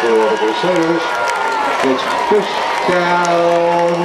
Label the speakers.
Speaker 1: for the Crusaders. It's push down.